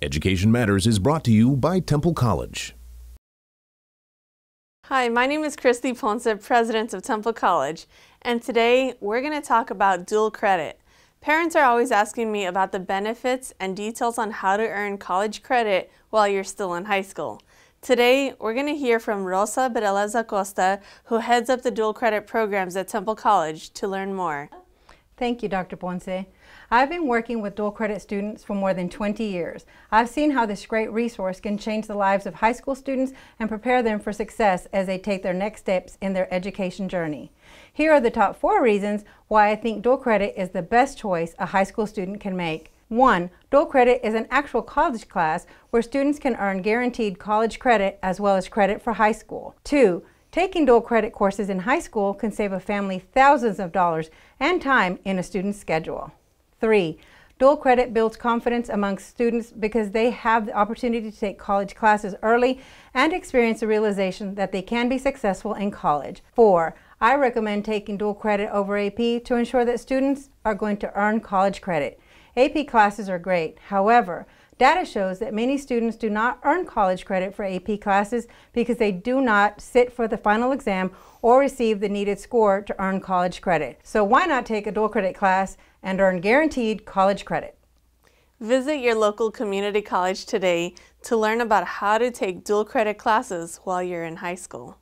Education Matters is brought to you by Temple College. Hi, my name is Christy Ponce, President of Temple College, and today we're going to talk about dual credit. Parents are always asking me about the benefits and details on how to earn college credit while you're still in high school. Today, we're going to hear from Rosa Berreles Acosta, who heads up the dual credit programs at Temple College, to learn more. Thank you, Dr. Ponce. I've been working with dual credit students for more than 20 years. I've seen how this great resource can change the lives of high school students and prepare them for success as they take their next steps in their education journey. Here are the top four reasons why I think dual credit is the best choice a high school student can make. 1. Dual credit is an actual college class where students can earn guaranteed college credit as well as credit for high school. 2. Taking dual credit courses in high school can save a family thousands of dollars and time in a student's schedule. 3. Dual credit builds confidence among students because they have the opportunity to take college classes early and experience the realization that they can be successful in college. 4. I recommend taking dual credit over AP to ensure that students are going to earn college credit. AP classes are great. However, data shows that many students do not earn college credit for AP classes because they do not sit for the final exam or receive the needed score to earn college credit. So why not take a dual credit class and earn guaranteed college credit? Visit your local community college today to learn about how to take dual credit classes while you're in high school.